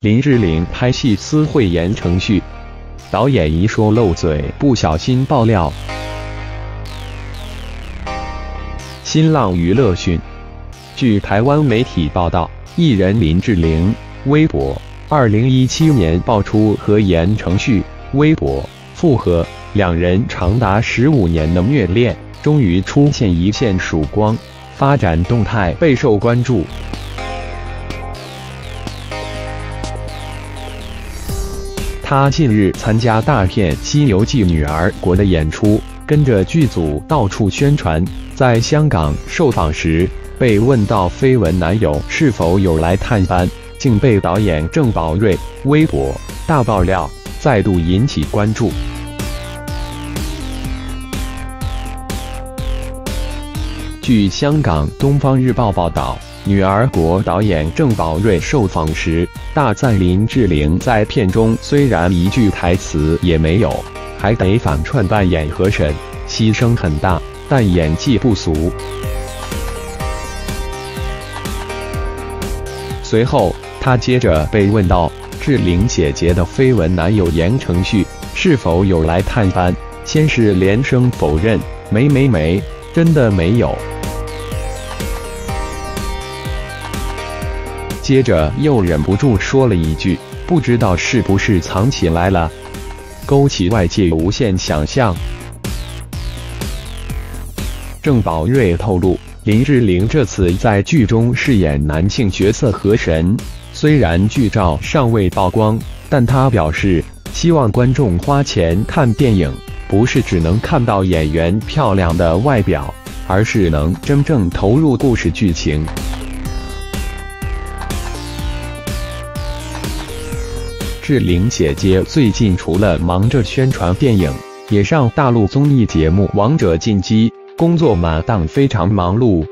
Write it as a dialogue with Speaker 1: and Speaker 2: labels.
Speaker 1: 林志玲拍戏私会言承旭，导演一说漏嘴，不小心爆料。新浪娱乐讯，据台湾媒体报道，艺人林志玲微博二零一七年爆出和言承旭微博复合，两人长达十五年的虐恋，终于出现一线曙光。发展动态备受关注。他近日参加大片《西游记女儿国》的演出，跟着剧组到处宣传。在香港受访时，被问到绯闻男友是否有来探班，竟被导演郑宝瑞微博大爆料，再度引起关注。据香港《东方日报》报道，女儿国导演郑宝瑞受访时大赞林志玲在片中虽然一句台词也没有，还得反串扮演河神，牺牲很大，但演技不俗。随后，他接着被问到志玲姐姐的绯闻男友言承旭是否有来探班，先是连声否认，没没没，真的没有。接着又忍不住说了一句：“不知道是不是藏起来了，勾起外界无限想象。”郑宝瑞透露，林志玲这次在剧中饰演男性角色河神，虽然剧照尚未曝光，但她表示希望观众花钱看电影，不是只能看到演员漂亮的外表，而是能真正投入故事剧情。志玲姐姐最近除了忙着宣传电影，也上大陆综艺节目《王者进击》，工作满档，非常忙碌。